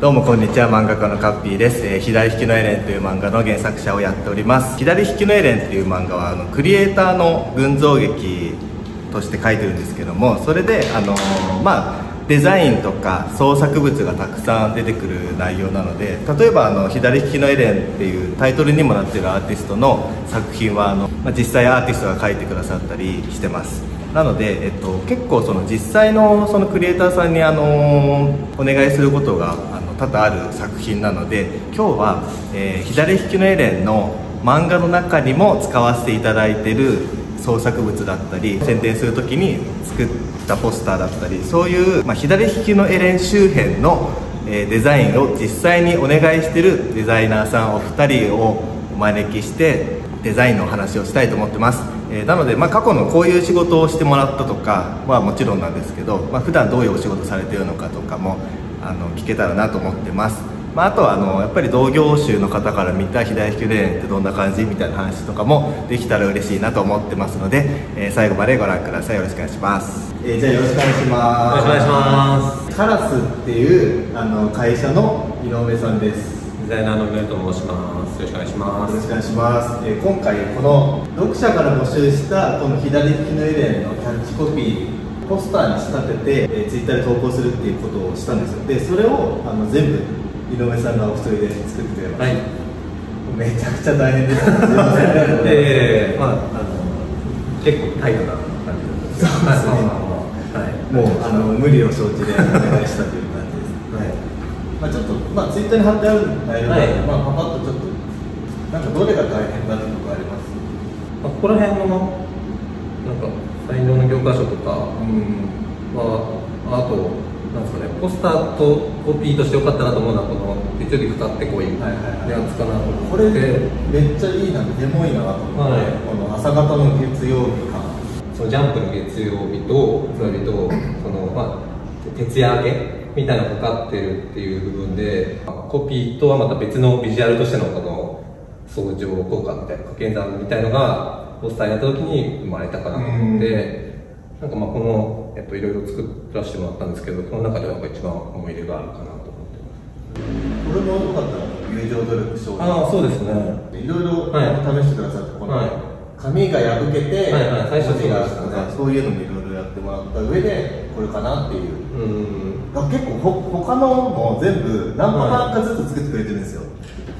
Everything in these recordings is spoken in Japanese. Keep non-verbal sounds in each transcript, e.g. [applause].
どうもこんにちは。漫画家のカッピーです、えー左利きのエレンという漫画の原作者をやっております。左利きのエレンっていう漫画はあのクリエイターの群像劇として書いてるんですけどもそれであのーまあデザインとか創作物がたくさん出てくる内容なので例えばあの左利きのエレンっていうタイトルにもなってるアーティストの作品はあの、まあ、実際アーティストが書いてくださったりしてます。なので、えっと、結構その実際のそのクリエイターさんにあのお願いすることが多々ある作品なので今日は、えー左利きのエレンの漫画の中にも使わせていただいてる創作物だったり宣伝する時に作ったポスターだったりそういう、まあ、左利きのエレン周辺の、えーデザインを実際にお願いしてるデザイナーさんお二人をお招きしてデザインのお話をしたいと思ってます、えーなので、まあ、過去のこういう仕事をしてもらったとかはもちろんなんですけど、まあ、普段どういうお仕事されてるのかとかもあの聞けたらなと思ってます、まあ、あとはあのやっぱり同業種の方から見た左利きレーンってどんな感じみたいな話とかもできたら嬉しいなと思ってますので、えー最後までご覧ください。よろしくお願いします、えーじゃあよろしくお願いします。よろしくお願いします。カラスっていうあの会社の井上さんです。デザイナーの梅と申します。よろしくお願いします。よろしくお願いします、えー今回この読者から募集したこの左利きのエレンのキャッチコピーポスターに仕立てて、えー、ツイッターで投稿するっていうことをしたんですよ。でそれをあの全部井上さんがお一人で作ってくれました、はい。めちゃくちゃ大変です。す [laughs] いませんで、[laughs] まあ、あの、結構大変な感じです。そうですねはい。もうあの無理を承知でお願いしたという感じです、はい。まあ、ちょっと、まあ、ツイッターに貼ってある内容なので、はい。まあ、パパッとちょっとなんかどれが大変だったとかあります？まあ、ここら辺の、なんか、才能の教科書とかうん。は、あと、なんですかね、ポスターとコピーとしてよかったなと思うのは、この、月曜日かかってこいはいはいはい。やつかなと思これって。めっちゃいいなエモいなと思って、はい。この朝方の月曜日か。そのジャンプの月曜日とつまりとそのまあ徹夜明けみたいなかかってるっていう部分でコピーとはまた別のビジュアルとしてのこの相乗効果みたいな掛け算みたいのがポスターになった時に生まれたかなと思ってなんかまあこの、えっと、いろいろ作らせてもらったんですけどこの中ではなんか一番思い入れがあるかなと思ってます。これも良かったの友情努力賞ああそうですね。いろいろはい。試してくださってこの、はい。紙が破けて、はいはい。最初がそうね。そういうのもいろいろやってもらった上でこれかなっていう。うんあ結構ほ他のも全部何パターンかずつ作ってくれてるんですよ。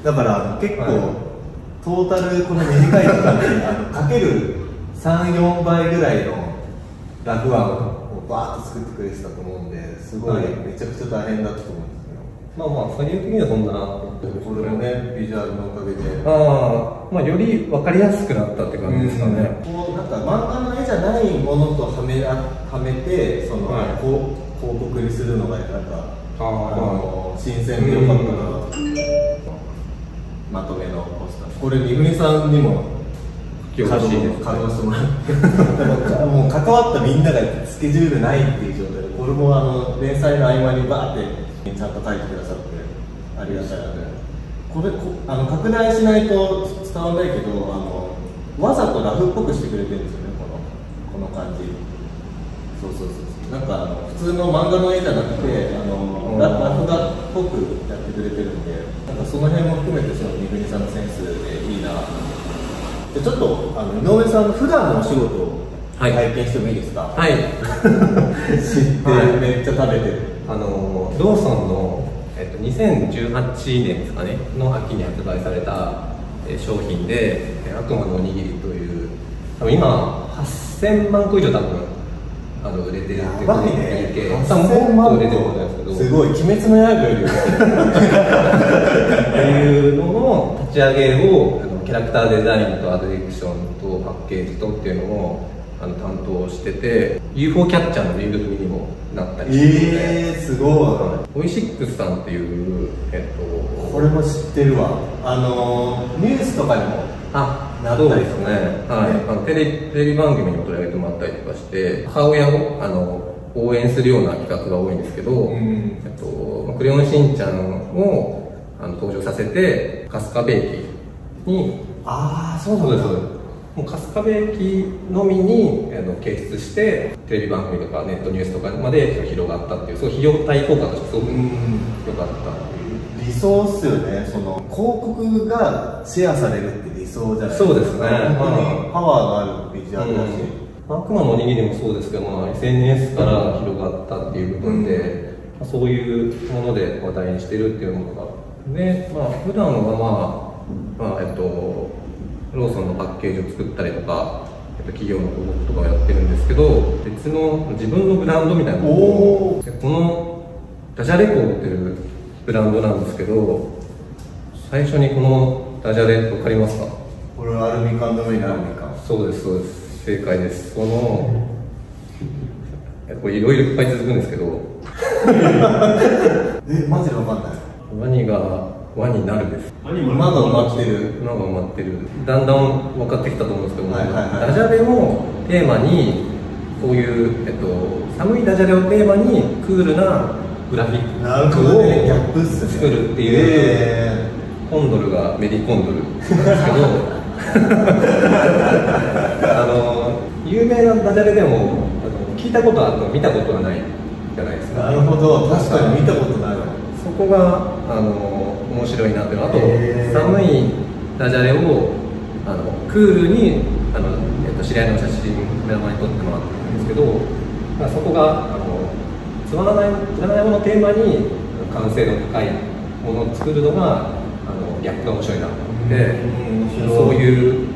だから結構、はいトータルこの短い時間であのかける34倍ぐらいのラフ案をバーッと作ってくれてたと思うんですごいはいめちゃくちゃ大変だったと思うんですけど、まあまあ作業的にはそんなこれもねビジュアルのおかげで。ああまあより分かりやすくなったって感じですかね、こうなんか漫画の絵じゃないものとはめあはめてその、はい。こう広告にするのがなんかあー。の新鮮でよかったなまとめのポスターこれ三國さんにもよろしいです稼働してもらってもう関わったみんながスケジュールないっていう状態でこれもあの連載の合間にバーってちゃんと書いてくださってありがたいのでこれこあの拡大しないと伝わらないけどあのわざとラフっぽくしてくれてるんですよねこのこの感じ。そうそうそうそうなんかあの普通の漫画の絵じゃなくてあのララフ画っぽくやってくれてるんでなんかその辺も含めてその三國さんのセンスでいいなでちょっとあの井上さんの普段のお仕事をはい。拝見してもいいですか、はい。[laughs] 知ってはいる、めっちゃ食べてる。あのローソンの、えっと、2018年ですかねの秋に発売された、えー商品でえー悪魔のおにぎりという多分今8000万個以上多分あの売れてるっていうやばいね。多分もっと売れてると思うんですけどすごい「鬼滅の刃」よりっていうのの立ち上げをあのキャラクターデザインとアトリクションとパッケージとっていうのをあの担当してて UFO キャッチャーのリング組にもなったりしてえー、すごい。オイシックスさんっていう、えっと、これも知ってるわ。あのーニュースとかにも。あなうですね、はい、あのテレビテレビ番組にも取り上げてもらったりとかして母親をあの応援するような企画が多いんですけど、ん。えっとまあクレヨンしんちゃんをあの登場させて春日部駅にああそうそうですもう春日部駅のみにあの掲出してテレビ番組とかネットニュースとかまで広がったっていうすごい費用対効果としてすごく良かった理想っすよね。その広告がシェアされるって理想じゃないそうですね。本当にパワーがあるビジュアルだし、悪魔のおにぎりもそうですけど、まあ、SNS から広がったっていう部分で、まあ、そういうもので話題にしてるっていうのがで、まあ普段はまあ、まあえっと、ローソンのパッケージを作ったりとか、えっと、企業の広告とかをやってるんですけど別の自分のブランドみたいなものこのダジャレコーっていうブランドなんですけど最初にこのダジャレ分かりますか？これはアルミ缶の上にアルミ缶。そうですそうです。正解です。このえこれいろいろいっぱい続くんですけど。[laughs] えマジで分かんない。ワニが輪になるです。まだ埋まってる。馬が埋まってる。だんだん分かってきたと思うんですけども、はいはいはい。ダジャレをテーマにこういう、えっと、寒いダジャレをテーマにクールなグラフィック。をどね。作るっていう、えコンドルがメディコンドルなんですけど [laughs] あの有名なダジャレでもあの聞いたことあっても見たことはないじゃないですー、か。なるほど。確かに見たことない。わそこがあの面白いなっていうのあと寒いダジャレをあのクールにあの、えっと、知り合いの写真目の前に撮ってもらったんですけど、まあ、そこがあのつまらないつまらないものをテーマに完成度の高いものを作るのがあのギャップが面白いなとてそういう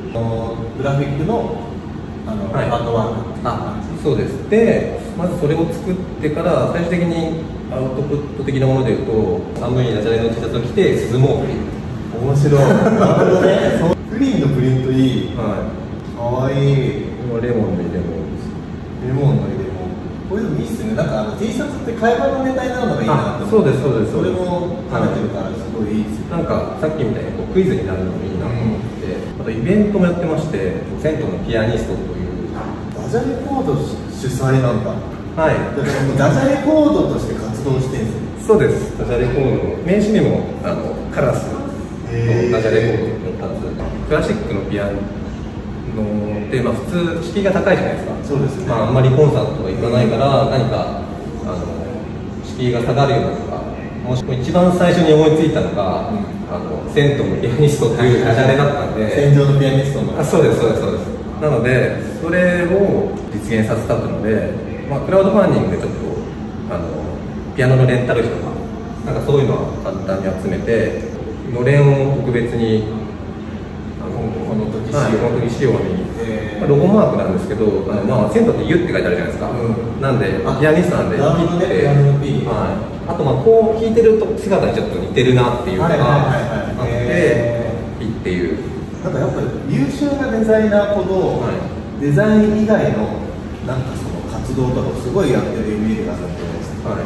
グラフィックのあの、はい。バンドワークあそうです。でまずそれを作ってから最終的にアウトプット的なものでいうと寒いダジャレの T シャツを着て涼もう面白い。なるほどね。[laughs] そうクリーンのプリントいい。はかわいい。いこれはレモンでレモンです。レモンのこれでもいいっすね。なんかあの T シャツって会話のネタになるのがいいなってあそうですそうですそれも兼ねてるからすごいいいっすよ。なんかさっきみたいにこうクイズになるのもいいなと思ってて、あとイベントもやってまして銭湯のピアニストという。ダジャレコード主催なんだ。はい。だからもうダジャレコードとして活動してるんですよ。そうです。ダジャレコードの名刺にもあのカラスのダジャレコードの2つクラシックのピアノって、まあ、普通敷居が高いじゃないですか。そうですね。まあ、あんまりコンサートとか行かないから何かあの敷居が下がるようなとかもしくは一番最初に思いついたのが、あの銭湯のピアニストっていうダジャレだったんで。戦場のピアニストの。あそうですそうですそうです。なのでそれを実現させたので、まあ、クラウドファンディングでちょっとあのピアノのレンタル費とかなんかそういうのは簡単に集めてのれんを特別にこの時仕様はい。この時仕様に、へーまあロゴマークなんですけどあの、まあ、銭湯って「湯」って書いてあるじゃないですか、うん。なんであピアニストなんで。なるほどねはい、あとまあこう弾いてると姿にちょっと似てるなっていうのがあってへ「ピ」っていう。なんかやっぱり優秀なデザイナーほど、はい。デザイン以外のなんかその活動とかをすごいやってるイメージがあるんで。すは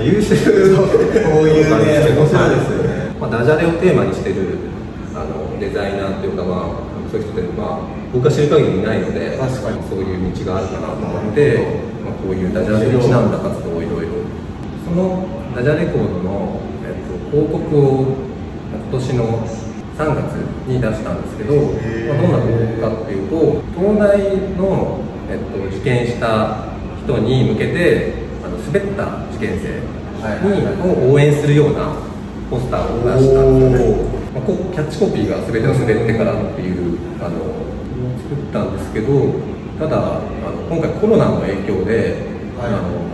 い、[laughs] 優秀こういうね面白いですよね。まあ、ダジャレをテーマにしてるデザイナーっていうか、まあ、そういう人って、まあ、僕が知る限りいないので確かに。そういう道があるかなと思って、まあ、こういうダジャレにちなんだ活動をいろいろ。そのダジャレコードの、えっと、広告を今年の3月に出したんですけど、まあ、どんな広告かっていうと東大の、えっと、受験した人に向けてあの滑った受験生にを応援するようなポスターを出したんですよね、まあ、こうキャッチコピーが「全てを滑ってから」っていうあの作ったんですけどただあの今回コロナの影響で、はい。あの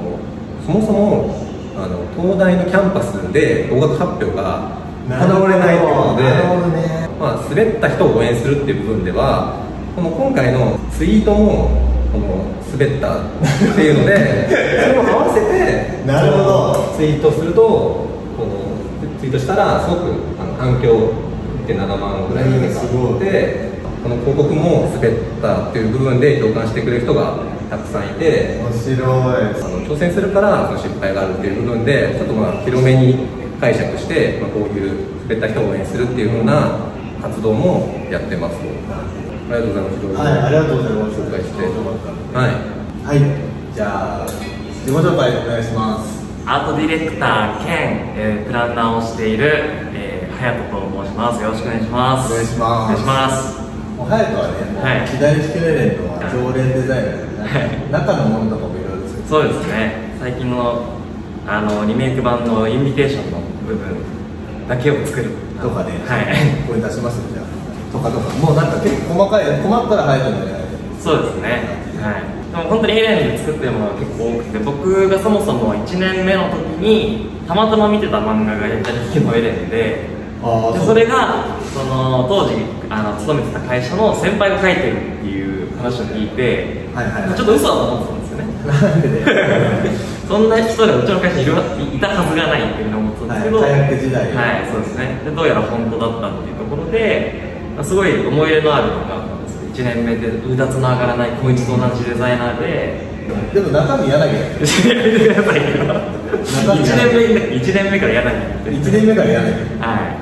そもそもあの東大のキャンパスで合格発表が行われないってことでね。まあ、滑った人を応援するっていう部分ではこの今回のツイートもこの滑ったっていうので [laughs] それを合わせてなるほど。ツイートするとこのツイートしたらすごく反響1.7万ぐらいいいねがあってこの広告も滑ったっていう部分で共感してくれる人がたくさんいて面白い。あの挑戦するからその失敗があるっていう部分でちょっとまあ広めに解釈して、まあ、こういう滑った人を応援するっていうふうな活動もやってます。ありがとうございます。はいありがとうございます。紹介して。はい。はい。じゃあ自己紹介お願いします。アートディレクター兼、えープランナーをしている、えー、隼人と申します。よろしくお願いします。お願いします。お願いします。隼人はねはい。左式レレンの常連デザイナーで、ね中のものとかもいろいろそうですね。最近のあのリメイク版のインビテーションの部分だけを作る。とかで、はい。これ出しますよじゃあ。とかとか。もうなんか結構細かい困ったら入るんじゃない？そうですね。はい。でも本当にエレンで作ってるものが結構多くて僕がそもそも1年目の時にたまたま見てた漫画が「やりたい引きのエレンで」あでそれがその当時あの勤めてた会社の先輩が書いてるっていう話を聞いて、はいはいはい。ちょっと嘘だと思ってたんですよね。なんで？ね [laughs] そんな人がうちの会社にいるいたはずがないっていうふうに思ってたんですけど、はい火薬時代。はいそうですね。でどうやら本当だったっていうところですごい思い入れのあるのがあったんです1年目でうだつの上がらないこいつと同じデザイナーで。でも中身嫌なきゃやばいけど1年目1年目から嫌だって。1年目から嫌なきゃはい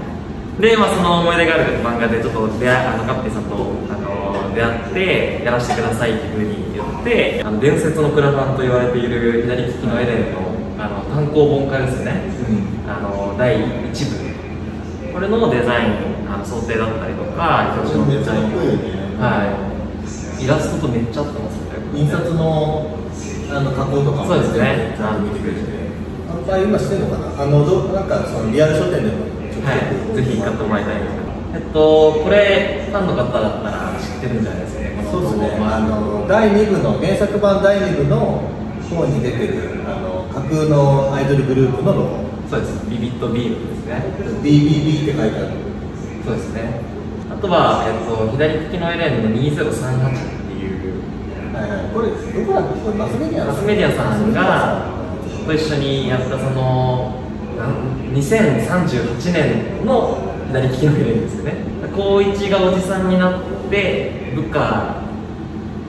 でまあその思い出がある漫画でちょっと出会あのカッピーさんとあの出会ってやらせてくださいっていうふうに言ってあの伝説のクラファンと言われている左利きのエレンのあの単行本化ですね、あの第1部。これのデザインあの想定だったりとか表紙のデザインめっちゃかっこいいよね。はい。イラストとめっちゃ合ってますね。印刷のあの加工とかもそうですね。ちゃんと見てくれて。販売今してんのかな？あのどなんかそのリアル書店でもはい、ぜひ買ってもらいたいんです。けど、えっと、これ、ファンの方だったら知ってるんじゃないですか？ね、そうですね、まあの第2部の原作版第2部の方に出てるあの架空のアイドルグループのロゴ。そうです、ビビットビームですね、BBB って書いてある。そうですね、あとは、えっと、左利きのエレンの2038っていう、はいはい。これどこだっけ？これマスメディアマスメディアさんがと一緒にやった、その、2038年の左利きのエレンですよね、高一がおじさんになって、部下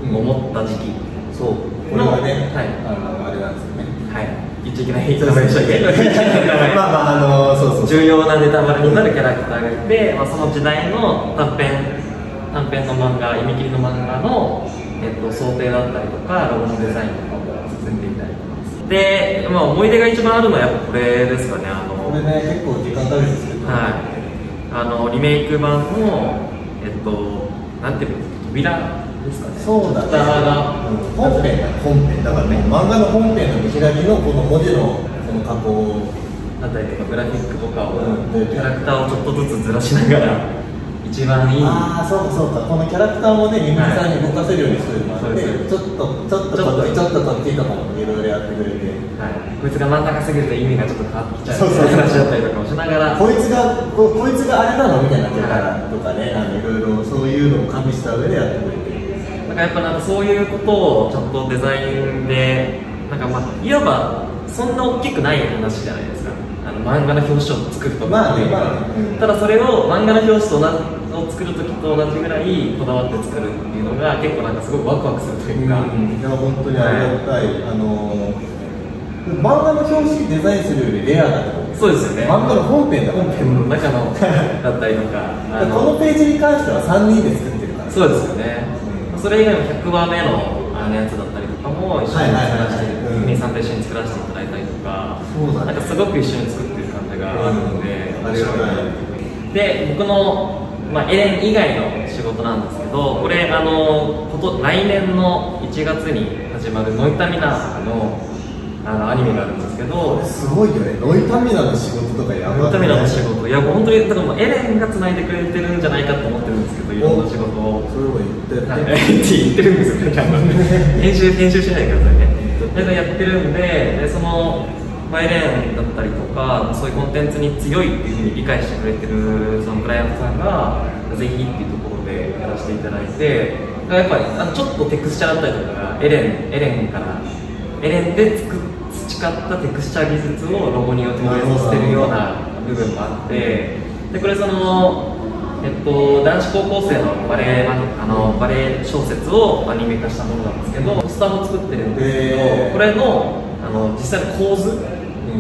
を持った時期。そう。これはね、はい。あのあれなんですよね。はい、言っちゃいけない名前でしたっけまあまああのそうそう重要なネタバレになるキャラクターがいて、まあ、その時代の短編短編の漫画読み切りの漫画の、えっと、想定だったりとかロゴのデザインとかも進んでいたりとかで、まあ、思い出が一番あるのはやっぱこれですかねあのこれね結構時間かかるんですけど、はい、あのリメイク版のえっとなんていうの扉ですかね。そうだね。蓋が。うん。本編だ本編。だからね漫画の本編の見開きのこの文字のこの加工。だったりとかグラフィックとかを、うん。キャラクターをちょっとずつずらしながら一番いい。ああそうかそうか。このキャラクターもね人間さんに動かせるようにするのもあって、そうちょっとちょっとこっちちょっとこっちとかもいろいろやってくれて。はい、こいつが真ん中すぎると意味がちょっと変わってきちゃうそうそう話だったりとかもしながら。こいつがここいつがあれなのみたいになってるからとかねあのいろいろそういうのを加味した上でやってくれて。なんかやっぱなんかそういうことをちゃんとデザインでなんかまあいわばそんな大きくない話じゃないですか。あの漫画の表紙を作るとかまあねまあね。うん。ただそれを漫画の表紙と同作る時と同じぐらいこだわって作るっていうのが結構なんかすごくワクワクするというか、いや本当にありがたい、あのー漫画の表紙デザインするよりレアだと思うそうですよね。漫画の本編だ本編の中のだったりとか。あこのページに関しては3人で作ってるから。そうですよね、それ以外も100話目のあのやつだったりとかも一緒に作らせてはいはい。はいさん。と一緒に作らせていただいたりとか。そうだね。なんかすごく一緒に作ってる感じがあるので、うん。ありがたい。で僕の、まあ、エレン以外の仕事なんですけどこれあのこと来年の1月に始まるノイタミナのあのアニメがあるんですけどすごいよね。ノイタミナの仕事とかやばノイタミナの仕事。いやもう本当にだからもうエレンが繋いでくれてるんじゃないかと思ってるんですけどいろんな仕事を。それを言って。はい。[laughs] って言ってるんですよね、編集、編集しないでくださいね。[laughs] で、やってるんで、でその、バイレーンだったりとか、そういうコンテンツに強いっていうふうに理解してくれてるそのクライアントさんが、ぜひっていうところでやらせていただいて、やっぱりあのちょっとテクスチャーだったりとかが、エレン、エレンから、エレンで作っ培ったテクスチャー技術をロゴに投影させてるような部分もあって、でこれその、えっと、男子高校生のバレエあのバレエ小説をアニメ化したものなんですけどポスターも作ってるんですけど、これのあの実際の構図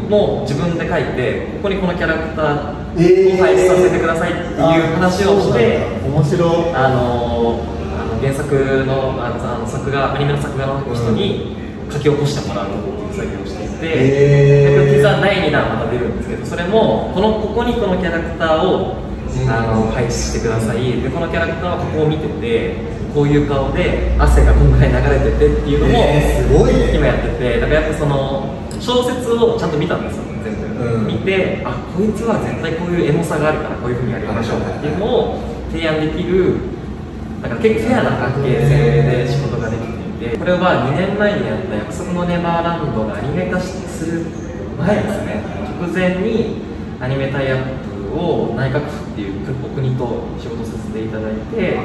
も自分で書いてここにこのキャラクターを配置させてくださいっていう話をして、面白い。あのあの原作のあの作画アニメの作画の人に書き起こしてもらうっていう作業をしていて、へー。ティザー第2弾また出るんですけどそれもこのここにこのキャラクターをあの配置してください。でこのキャラクターはここを見ててこういう顔で汗がこんぐらい流れててっていうのも、えーすごいね。今やっててだからやっぱその小説をちゃんと見たんですよ全うん。部見て、あこいつは絶対こういうエモさがあるからこういうふうにやりましょうっていうのを提案できるだから結構フェアな関係性で仕事ができていてこれは2年前にやった「約束のネバーランド」がアニメ化する前ですね。直前にアニメタイアップを内閣府っていうお国と仕事させていただいて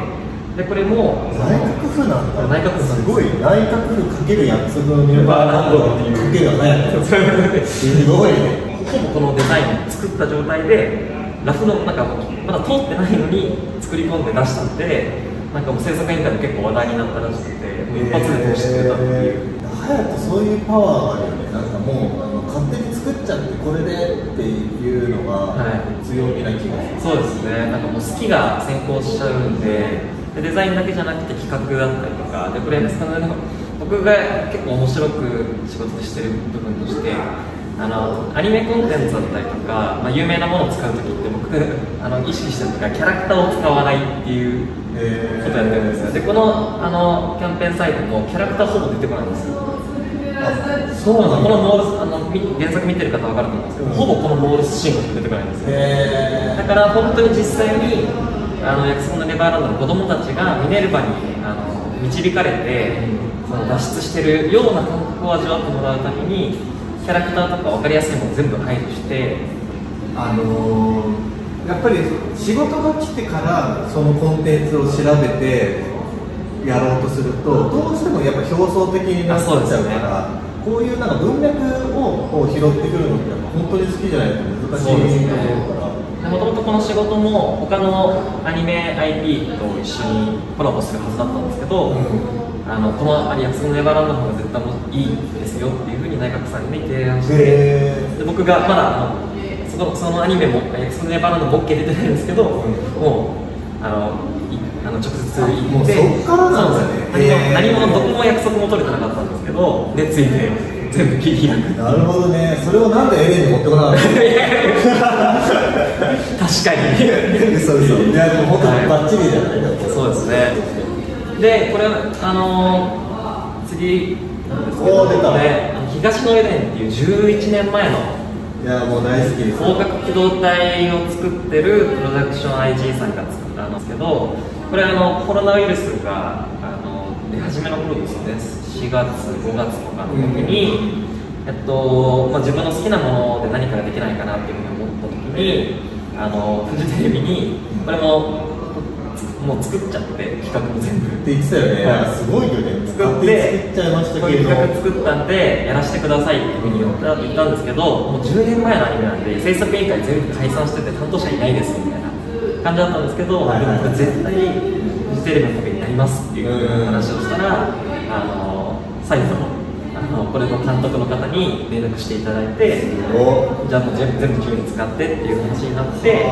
でこれも内閣府なんだ。内閣府す。すごい内閣府かける約束のネバーランドっていうかけがない [laughs] すごい。ねほぼこのデザインを作った状態でラフのなんかまだ通ってないのに作り込んで出したんでなんかもう制作委員会で結構話題になったらしくてもう一発で通してくれたっていう、隼人そういうパワーがあるよね。なんかもうあの勝手に作っちゃってこれでっていうのがはい。強みな気がする、そうですね。なんかもう好きが先行しちゃうんででデザインだけじゃなくて企画だったりとかでこれですかね僕が結構面白く仕事してる部分としてあのアニメコンテンツだったりとか、まあ、有名なものを使う時って僕 [laughs] あの意識してるのがキャラクターを使わないっていうことやってるんですよ。でこのあのキャンペーンサイトもキャラクターほぼ出てこないんですよ。そうなこのモールスあのみ原作見てる方は分かると思うんですけど、ほぼこのモールスシーンが出てこないんですよ。へだから本当に実際にあの約束のネバーランドの子供たちがミネルヴァにあの導かれて、その脱出してるような感覚を味わってもらうためにキャラクターとか分かりやすいものを全部排除してあのーやっぱり仕事が来てからそのコンテンツを調べてやろうとするとどうしてもやっぱ表層的になっちゃうからこういうなんか文脈をこう拾ってくるのって本当に好きじゃないと難しいと思うから。もともとこの仕事も他のアニメ IP と一緒にコラボするはずだったんですけど、あのこの約束のネバーランドの方が絶対いいですよっていうふうに内閣さんに提案してへで僕がまだあのそのそのアニメも約束のネバーランドも OK 出てないんですけど、もうあのいあの直接行ってもうそっからなんだね。何も何もどこも約束も取れてなかったんですけどでついて全部切り開くなるほどね。それをなんでエレンに持ってこなかった確かに。の嘘嘘いやでも本当にバッチリじゃないそうですね。で、これ、あのー次なんですけど、おー出た。ね、あの東のエレンっていう11年前のいやもう大好きです。広角機動隊を作ってるプロダクション IG さんが作ったんですけど、これあのコロナウイルスがあの出始めの頃ですね、4月、5月とかの時に、えっとまあ、自分の好きなもので何かができないかなっていうふうに思った時に、あのフジテレビにこれももう作っちゃって企画も全部。って言ってたよね、はい。すごいよね。作っ勝手に作ってちゃいましたけど。企画作ったんでやらせてくださいっていうふうに言ったんですけどもう10年前のアニメなんで制作委員会全部解散してて担当者いないですみたいな感じだったんですけど、はいはい絶対フジテレビのためにやりますっていう話をしたら、あの再度あのこれの監督の方に連絡していただいておじゃあもう全部全部自由に使ってっていう話になって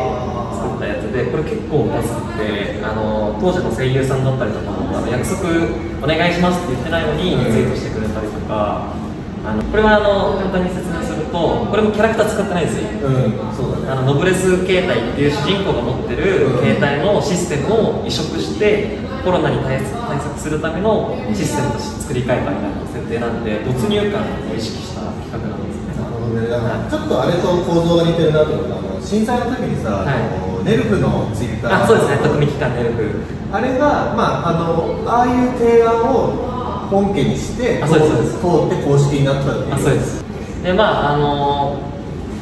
作ったやつでこれ結構バズってあの当時の声優さんだったりとかもあの約束お願いしますって言ってないのにリツイートしてくれたりとかあのこれはあの簡単に説明するとこれもキャラクター使ってないんですよ。うん。そうだね。あのノブレス携帯っていう主人公が持ってる携帯のシステムを移植してコロナに対対策するためのシステムとして作り変えたみたいな設定なんで没入感を意識した企画なんですねなるほど。ねだからちょっとあれと構造が似てるなと思ったあの震災の時にさ、はいネルフのツイッターあそうですね特に期間ネルフあれがまああのああいう提案を本家にしてあそうですそうです。通って公式になったっていう。あそうです。でまああの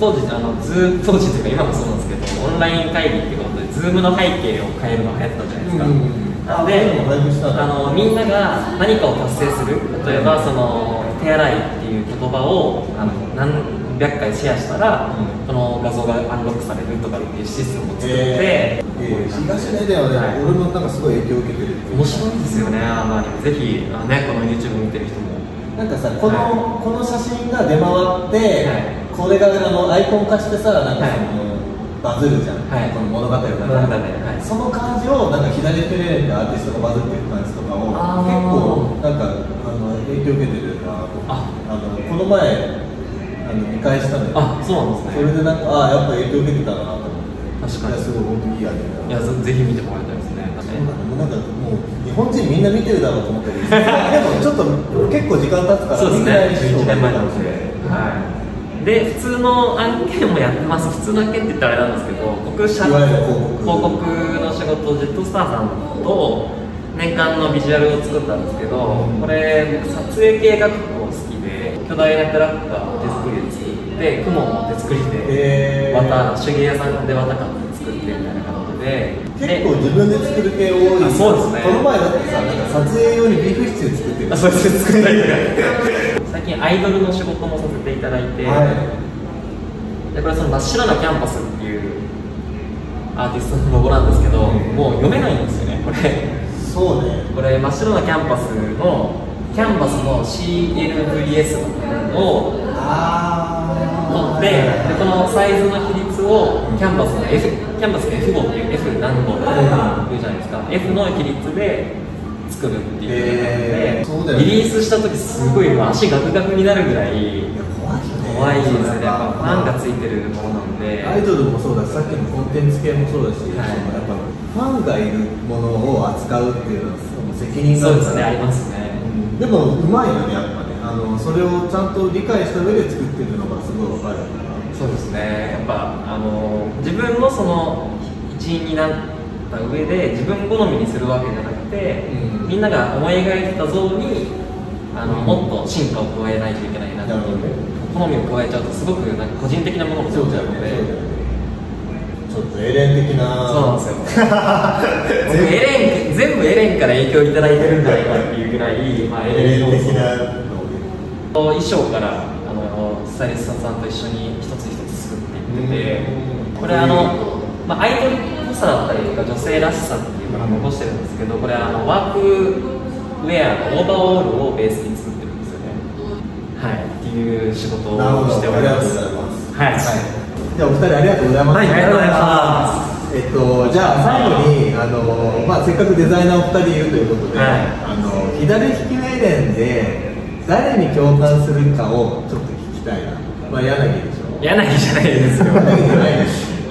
当時あのズー当時というか今もそうなんですけどオンライン会議っていうことで Zoom の背景を変えるのが流行ったじゃないですか、うんなのあでもだいぶしたんだあのみんなが何かを達成する例えばその手洗いっていう言葉をあの何百回シェアしたら、この画像がアンロックされるとかっていうシステムを作って、えーえー東根ではね、はい。俺もなんかすごい影響を受けてる面白いんですよねあのアニメぜひあのねこの YouTube 見てる人も。なんかさこの、はこの写真が出回って、はい。これがあのアイコン化してさなんかその、バズるじゃん、はい。この物語のはい。その感じをなんか左手でアーティストがバズってる感じとかを結構なんかあの影響を受けてるなとあ。あのこの前あの見返したのよ。あそうなんですね。それでなんかああやっぱ影響を受けてたなと思って。確かに。すごい本当にいいアニメだいやぜぜひ見てもらいたいですね。なんかもう日本人みんな見てるだろうと思ったけど [laughs] でもちょっと結構時間経つからね。11見てない人がいる年前なのかもしれない。ではいで普通の案件もやってます。普通の案件って言ったらあれなんですけど僕社広広告。告の仕事ジェットスターさんと年間のビジュアルを作ったんですけど、これ僕撮影系が結構好きで巨大なキャラクターを手作りで作って雲も手作りでへー。綿手芸屋さんで綿買ってで結構自分で作る系多いあそうですね。この前だってさなんか撮影用にビーフシチュー作ってるあそうです作ったりとか最近アイドルの仕事もさせていただいて、はでこれその真っ白なキャンパスっていうアーティストのロゴなんですけど、もう読めないんですよねこれいそうねこれ真っ白なキャンパスのキャンバスの CLVS をあ取ってでこのサイズの比率をキャンバスの F キャンバスの F5 っていう F 何号っていうじゃないですか。F の比率で作るっていうへー。そうだよね。リリースした時すごい足ガクガクになるぐらい怖いですねやっぱファンがついてるものなんで。アイドルもそうだしさっきのコンテンツ系もそうだし、はい。やっぱファンがいるものを扱うっていうのは責任があるから。そうですねありますね。うん。でもうまいよねやっぱね。あのそれをちゃんと理解した上で作ってるのがすごいわかるからそうですね。やっぱあの自分のその一員になった上で自分好みにするわけじゃなくて、うん。みんなが思い描いてた像にあの、うん。もっと進化を加えないといけないなっていう好みを加えちゃうとすごくなんか個人的なものになっちゃうのでちょっとエレン的な。そうなんですよ。僕エレン全部エレンから影響いただいてるんじゃないかっていうぐらい、まあ、エエレン的なの衣装からスタイリストさんと一緒に一つ一つ作っていっててうん。これあの、まあ、アイドルっぽさだったりとか女性らしさっていうのを残してるんですけどこれあのワークウェアのオーバーオールをベースに作ってるんですよね。はい。っていう仕事をしております。ありがとうございはい、じゃあお二人ありがとうございます、はいありがとうございまえっと、じゃあ最後にあの、まあ、せっかくデザイナーお二人いるということで、はい。あの左利きのエレンで誰に共感するかをちょっとたいな、まあ、柳でしょ。柳じゃないですよ。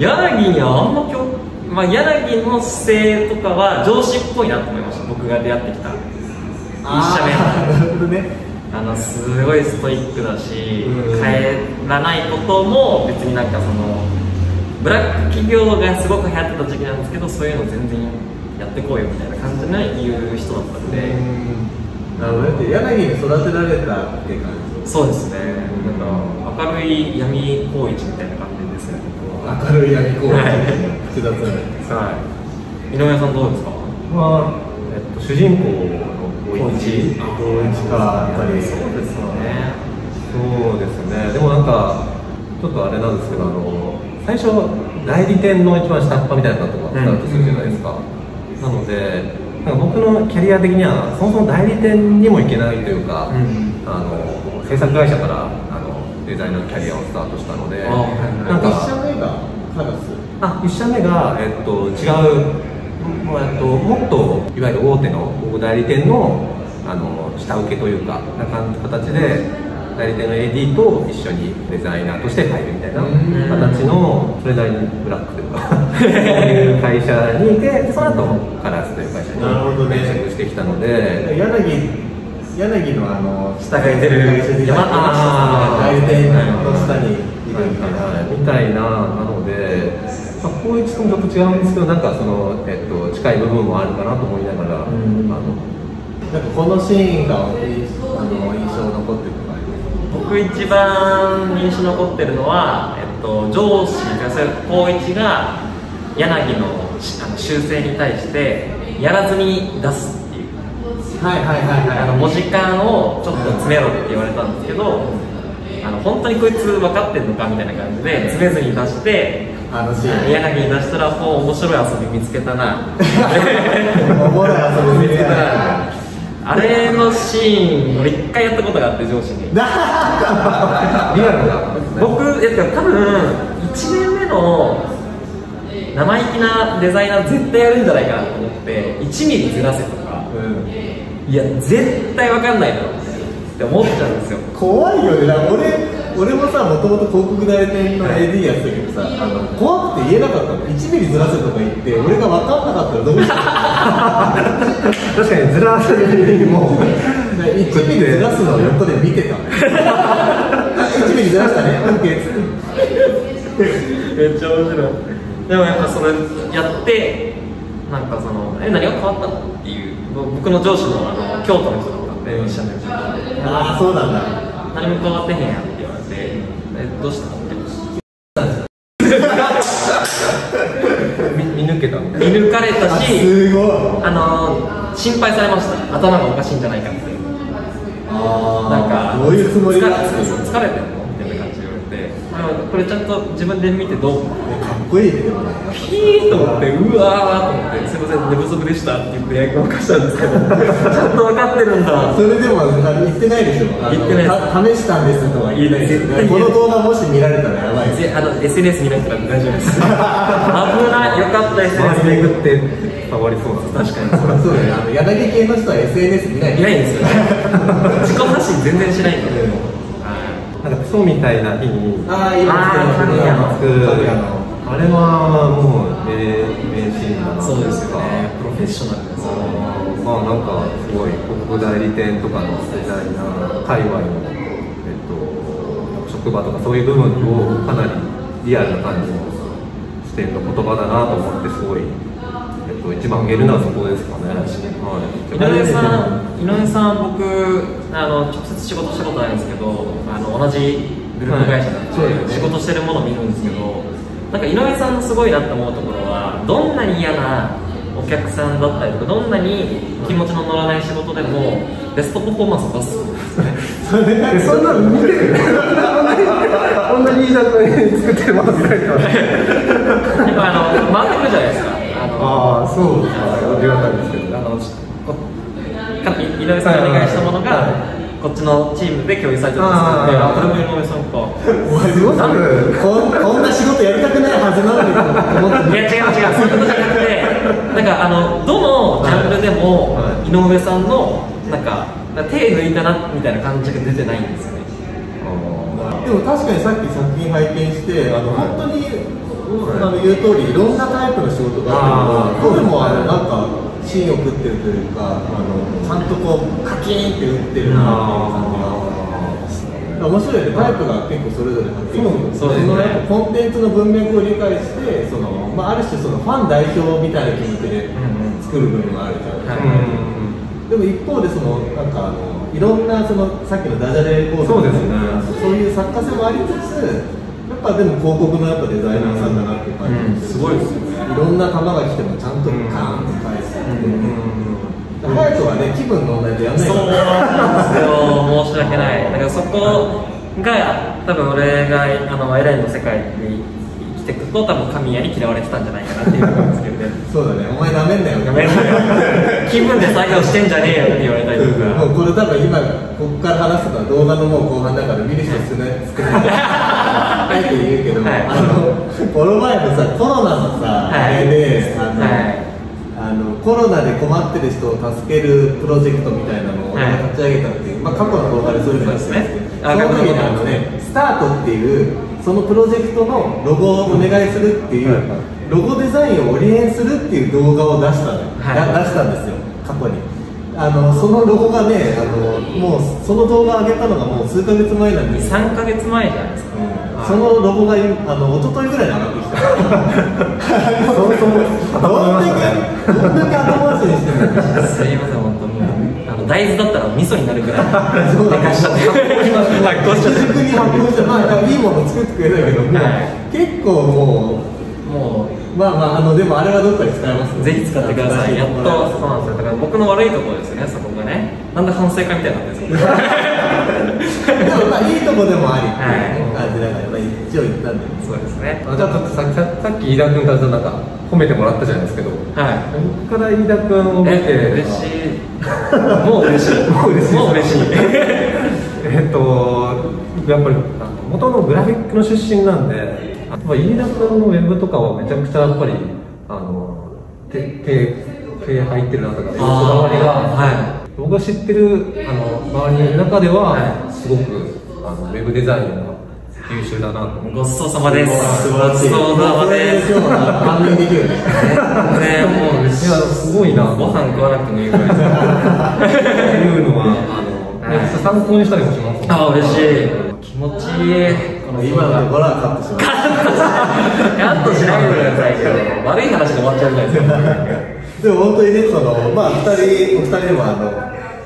[laughs] 柳にはあんま今日、まあ、柳の姿勢とかは上司っぽいなと思いました。僕が出会ってきた。一社目あーなるほどね。あのすごいストイックだし、うん。帰らないことも別になんかそのブラック企業がすごく流行ってた時期なんですけどそういうの全然やってこうよみたいな感じで言う人だったんで、なるほどね柳に育てられたって感じそうですね。なんか明るい闇光一みたいな感じですね明るい闇光はい。複雑な。はい。井上さんどうですか？まあ、えっと、主人公の光一。光一かやっぱり。そうですよね。そうですね。でもなんかちょっとあれなんですけどあの最初代理店の一番下っ端みたいなとこがスタートするじゃないですか、なのでなんか僕のキャリア的にはそもそも代理店にも行けないというか、うん。あの制作会社からあのデザイナーのキャリアをスタートしたのでなんか一社目がカラスあ1社目が、えっと、違う、まあえっと、もっといわゆる大手の代理店のあの下請けというかな感じ形で代理店の AD と一緒にデザイナーとして入るみたいな形のそれなりにブラックというか [laughs] そういう会社にいてでその後カラスという会社に転職してきたので。柳柳のあの下がいてる山あー。代理店の下にいるみたいな、はいみたいななので、まあ、光一君とちょっと違うんですけどなんかその、えっと、近い部分もあるかなと思いながら、あのなんかこのシーンがあの印象残ってるとかあります？僕一番印象に残ってるのは、えっと、上司がそれ光一が柳のしあの修正に対してやらずに出すっていうはいはいはい。あの文字間をちょっと詰めろって言われたんですけどあの本当にこいつ分かってんのかみたいな感じで詰めずに出してあのシーン柳に出したらもう面白い遊び見つけたな。おもろい遊び見つけたな。[laughs] あれのシーン俺一回やったことがあって上司に。[laughs] リアルな僕えっと多分1年目の生意気なデザイナー絶対やるんじゃないかなと思って1ミリずらせとかいや絶対わかんないだろうって思っちゃうんですよ。怖いよね。俺俺もさもともと広告代理店の AD やってたけどさあの怖くて言えなかったの。1ミリずらせとか言って俺が分かんなかったらどうしよう確かにずらせるも。[laughs] う1ミリずらすのを横で見てた。のよ1ミリずらしたね。OK [laughs] めっちゃ面白い。でもやっぱそれやってなんかそのえ何が変わったのっていう僕の上司のあの京都の人だったんで一緒にああそうなんだ何も変わってへんやんって言われてえどうした？のって見見抜けた見抜かれたあしすごい。あの心配されました。頭がおかしいんじゃないかって。あなんかどういうつもり？だ疲れてんの？みたいな感じで言われて。これちゃんと自分で見てどう思うこいいねでもねピーと思って、うわーと思って、すみません、寝不足でしたって言って、やりごかしたんですけど、ちゃんと分かってるんだ。それでも言ってないでしょ言ってないです。た試したんですとは言えない絶対この動画もし見られたらやばい。[laughs] あの SNS 見ない。から大丈夫です。危ない、よかったな SNS 巡見って伝わりそうだ確かにそうだねあの柳系の人は SNS 見ない。い。ない。んですよね。自己発信全然しない。んで。なんかクソみたい。な日にああい。い。あー神谷の作るのあれはもう名名シーンだなそうですよね。プロフェッショナルですよね。まあなんかすごい広告代理店とかのデザイナー界隈の、えっと、職場とかそういう部分をかなりリアルな感じの視点の言葉だなと思ってすごい、えっと、一番挙げるのはそこですかね。はい、井上さん、井上さん、僕、あの直接仕事したことないんですけど、あの同じグループ会社なんで、はい仕事してるものを見るんですけど、なんか井上さんのすごいなって思うところは、どんなに嫌なお客さんだったりとか、どんなに気持ちの乗らない仕事でも、ベストパフォーマンスを出すんですね。それだけそんなの見てる？こんなにいい作品作ってますみたいな。やっぱあの回ってくるじゃないですか。あのああ、そうですか。ありがたいですけど。あ井上さんがお願いしたものが、こっちのチームで共有されてるんですあー。で、あ、これも井上さんか。お前すごい。こんこんな仕事やりたくないはずなのにと思って。いや違う違うそういうことじゃなくてなんかあのどのジャンルでもはい。井上さんのなんか手抜いたなみたいな感じが出てないんですよね。でも確かにさっき作品拝見してあの本当にあの言う通りいろんなタイプの仕事があるけどどれもあのなんか芯を食ってるというかあのちゃんとこうカキーンって打ってるなっていう感じが面白いね。タイプが結構それぞれはっきりそのやっぱコンテンツの文脈を理解してその、まあ、ある種そのファン代表みたいな気持ちで作る部分があるじゃん、はい。でも一方でそのなんかあのいろんなそのさっきのダジャレコードそうですね。そういう作家性もありつつやっぱでも広告のやっぱデザイナーさんだなっていう感じ、うん。すごいですよねいろんな球が来てもちゃんとカーンと返すっていう、隼人はね気分の問題でやんないそうなんですよ。申し訳ない。だからそこが多分俺があのエレンの世界に生きていくと多分神谷に嫌われてたんじゃないかなっていう思うんですけどねそうだね。お前なめんなよ。やめろよ気分で作業してんじゃねえよって言われたりとか。もうこれ多分今ここから話すのは動画のもう後半だから見る人少ない少ない。あえて言うけど、はい。あのこの前のさコロナのさ、はいあの、はい。あのコロナで困ってる人を助けるプロジェクトみたいなのをはい。立ち上げたっていう、まあ、過去の動画でそういうのですね。その時にあのねスタートっていうそのプロジェクトのロゴをお願いするっていう、はい。ロゴデザインをオリエンするっていう動画を出したはい。だ出したんですよ過去に。あのそのロゴがねあのもうその動画上げたのがもう数ヶ月前なんですよ。3ヶ月前じゃないですか。そのロゴがあの一昨日ぐらいに上がってきた [laughs] どんだけどんだけ後回しにしてるの？すいません本当もう。あの大豆だったら味噌になるぐらい。そうだ寝かしちゃって発酵しちゃって自粛に発酵してまあいいもの作ってくれたけども、はい結構ももうまあまああのでもあれはどっかで使えますうぜひ使ってください。やっとそうなんですよだから僕の悪いところですよねそこがね。なんで反省会みたいになんですかでもまあいいとこでもありってはい。いう感じだから、まあ、一応言ったんでそうですね。あじゃあちょっとさささっき飯田君からなんか褒めてもらったじゃないですけどはい。僕から飯田君を見てえ嬉しい。[laughs] もう嬉しい。もう嬉しい。もう嬉しい。えっと [laughs] やっぱりあの元のグラフィックの出身なんで飯田君のウェブとかはめちゃくちゃやっぱりあの手手手入ってるなとかこだわりが、は僕が知ってるあの周りの中では、はすごくあのウェブデザインが優秀だなと。ごちそうさまです。素晴らしいごちそうさまです。今日は判明できるねねもういやすごいなご飯食わなくてもいいぐらいいうのはあの、はい参考にしたりもしますあ嬉しい。基気持ちいい。この今のところはカットしますカットしないでくださいよ。悪い話で終わっちゃうじゃないですかでも本当にね、そのまあ二人お二人でもあの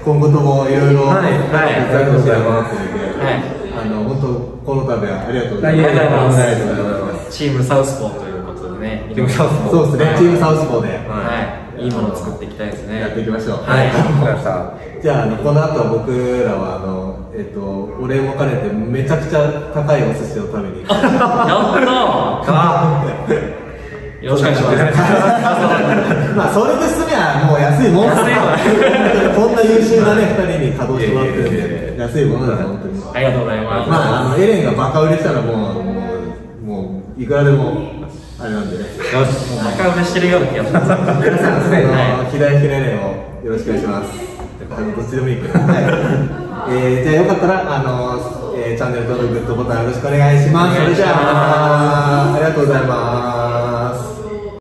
今後ともいろいろはいはい。いただきほしいなと思ってるんで、はい。あの本当この度はありがとうございます。ありがとうございます。ありがとうございます。チームサウスポーということでねチームサウスポー。そうですね、チームサウスポーで。はい。いいものを作っていきたいですね。やっていきましょう。はい。わかりました。じゃああのこの後僕らはあのえっとお礼も兼ねてめちゃくちゃ高いお寿司を食べに行く。[laughs] やったー [laughs] よろしくお願いします [laughs] まあそれとすりゃもう安いもんだ安いわこんな優秀なね二人に稼働してもらってるんで安いものだ本当に。ありがとうございますまあ、あのエレンがバカ売れしたらもう、もう、もういくらでも、あれなんでね。よし仲売れしてるような気がします皆さん、あはの、左利きのエレンをよろしくお願いします。どっちでもいいけど。はい。えー、じゃあよかったら、あの、えーチャンネル登録、グッドボタンよろしくお願いします。それじゃあ、ありがとうございます。